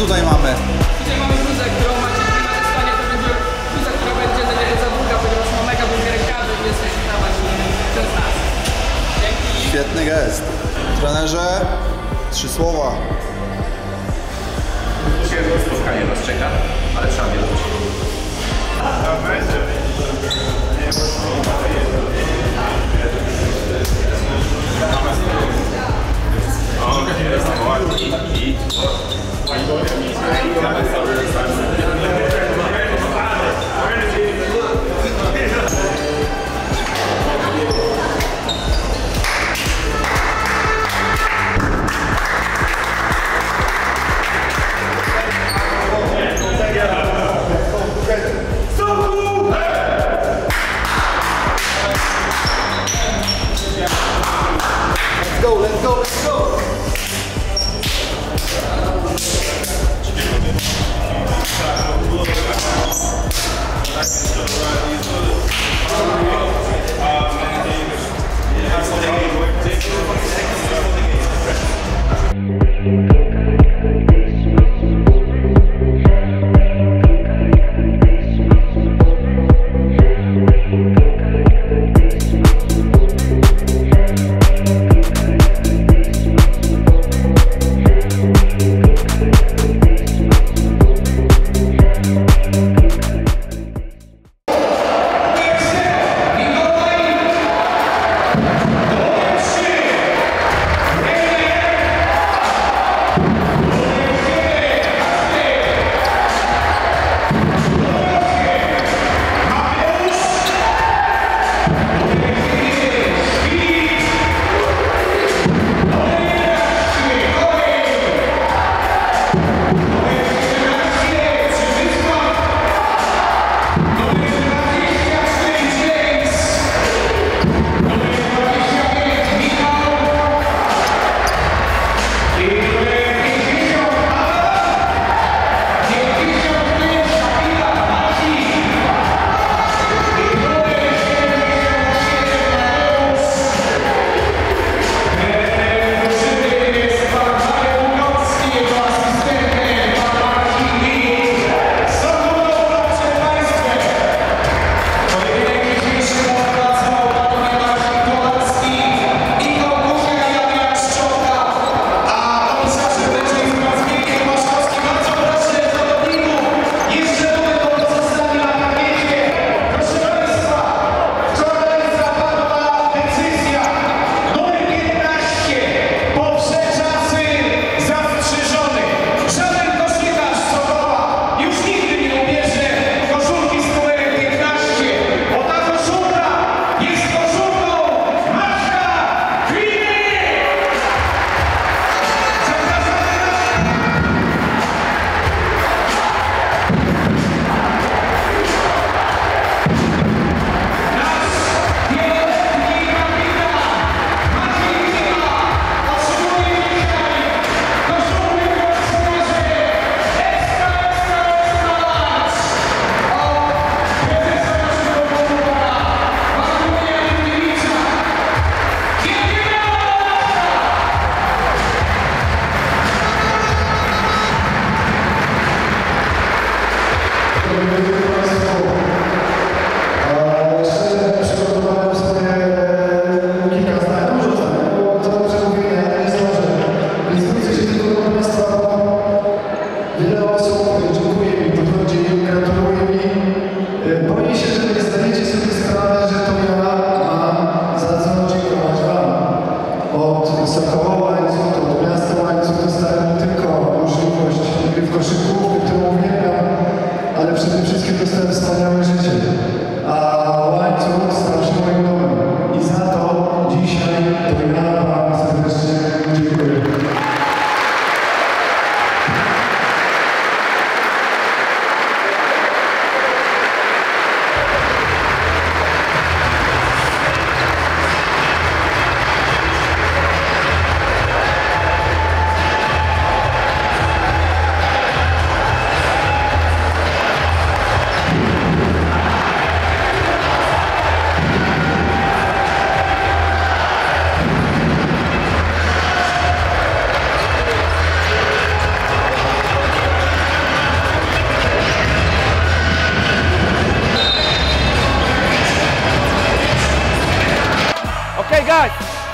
tutaj mamy? Tutaj mamy bluzę, którą macie w stanie, to będzie bluza, która będzie za długa, ponieważ ma mega długie rękawy, więc jesteś na właśnie ten nas. Dzięki. Świetny gest. Trenerze, trzy słowa. Ciężkie spotkanie nas czeka, ale trzeba wierzyć. Okay, that's not Why you going to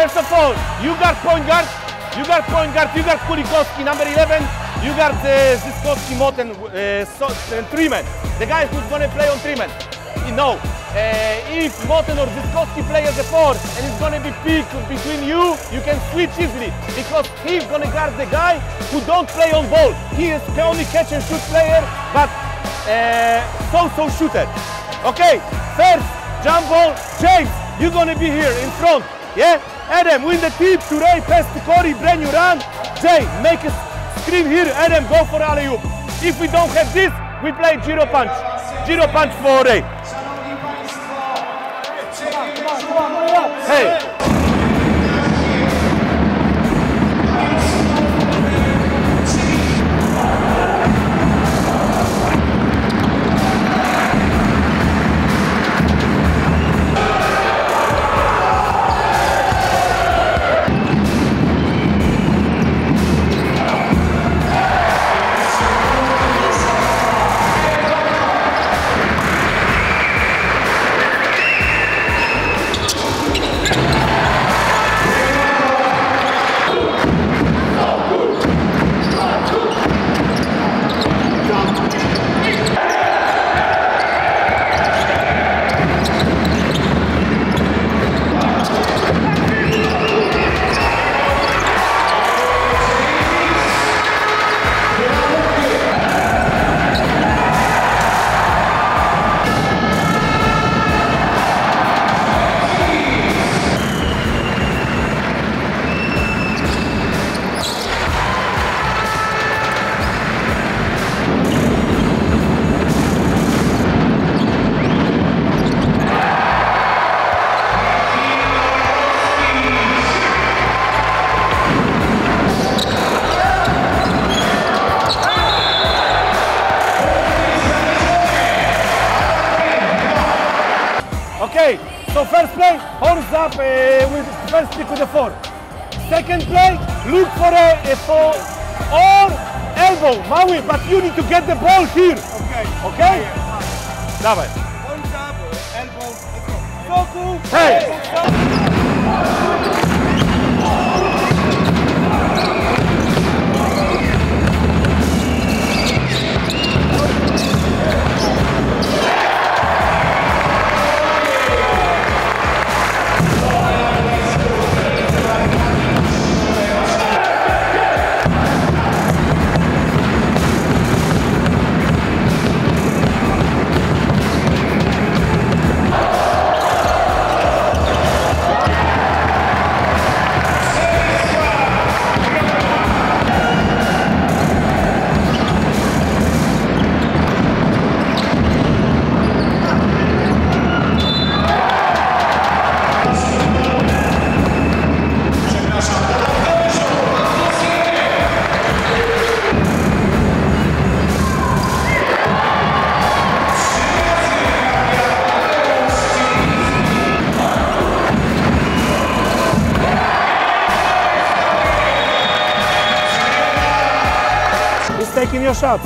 First of all, you got point guard, you got point guard, you got Kulikowski, number 11, you got uh, Zyskowski, Moten, uh, so, and Treeman. The guy who's gonna play on Treeman. You know, uh, if Moten or Zyskowski play as a four and it's gonna be pick between you, you can switch easily because he's gonna guard the guy who don't play on ball. He is the only catch and shoot player, but uh, so-so shooter. Okay, first jump ball, James, you're gonna be here in front. Yeah? Adam, win the tip today, pass to Corey, brand you run. Jay, make a scream here. Adam, go for alley-oop. If we don't have this, we play Giro punch. Giro punch for Ray. Hey. So first play, horns up uh, with first stick with the four. Second play, look for a, a four or elbow, Maui, but you need to get the ball here. Okay. Okay? Dawaj. Thumbs up, elbow, let's go. Focus. Hey. Shots.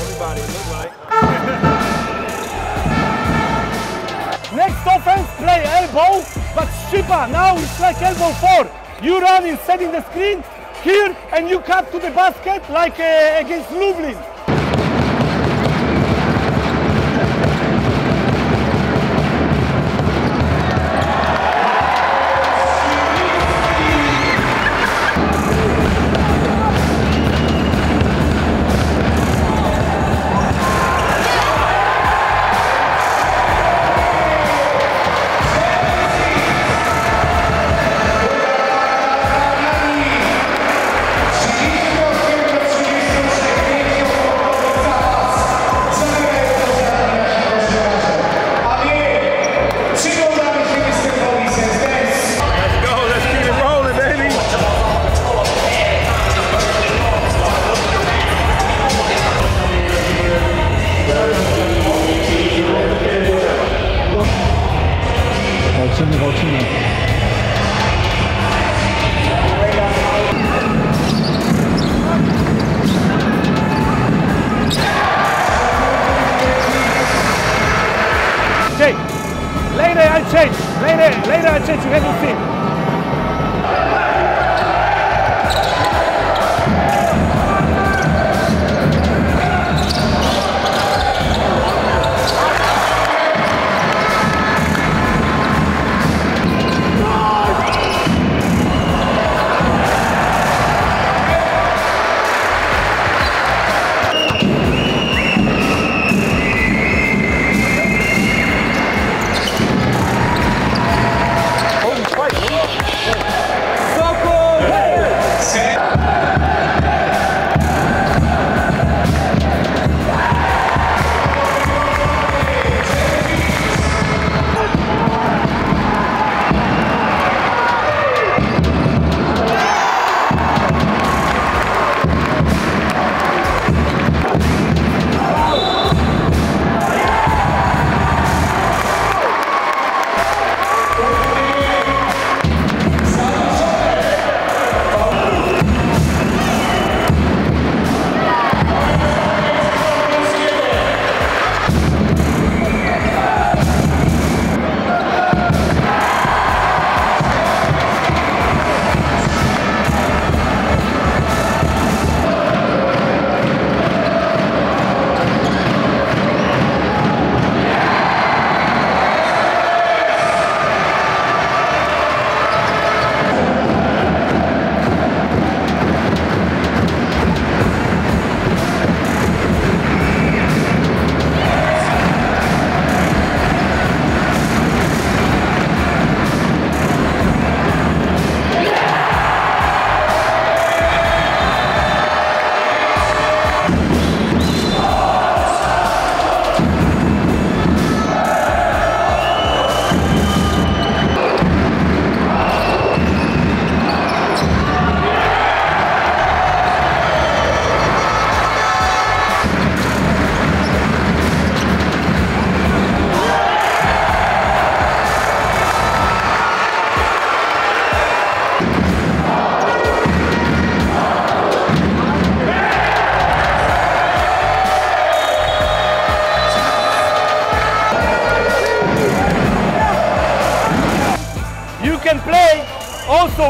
Everybody, look like. Next offense, play elbow, but Shiba, now it's like elbow four. You run in setting the screen here and you cut to the basket like uh, against Lublin. Later I change to having seen.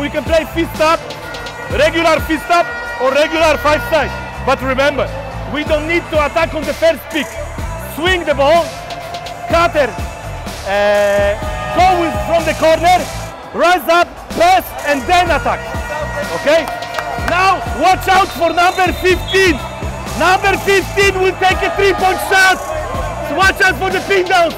You can play fist up, regular fist up or regular five side. But remember, we don't need to attack on the first pick. Swing the ball, cutter, uh, go with, from the corner, rise up, press and then attack. Okay? Now watch out for number 15. Number 15 will take a three-point shot. So watch out for the pin down.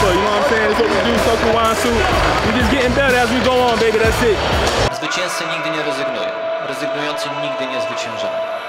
For. You know what I'm saying? What we do. Just getting better as we go on, baby. That's it. Zwycięzcy nigdy nie rezygnują. Rezygnujący nigdy nie zwyciężają.